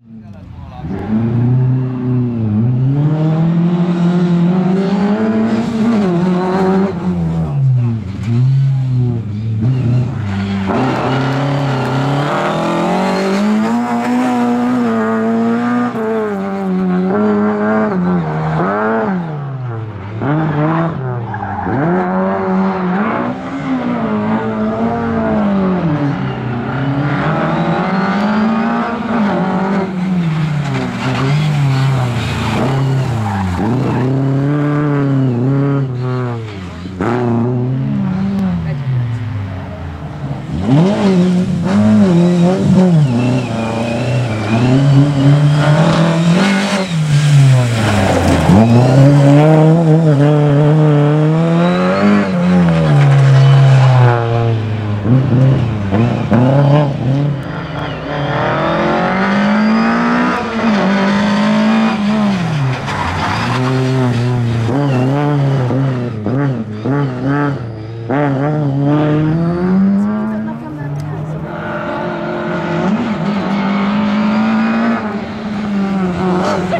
嗯，Mm-hmm.